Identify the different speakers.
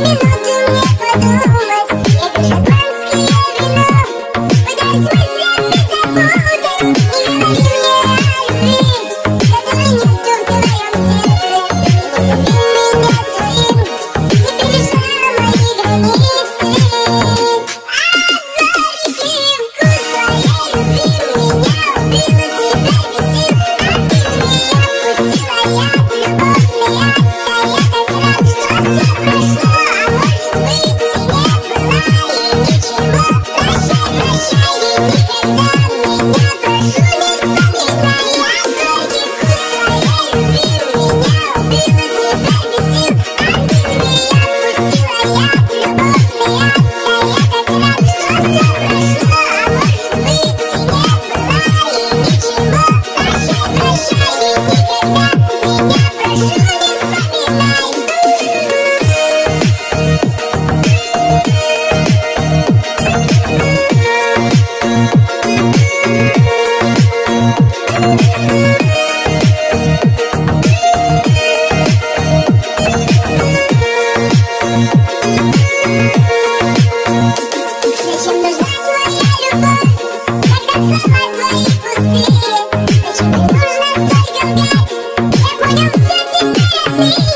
Speaker 1: me Olha o que é que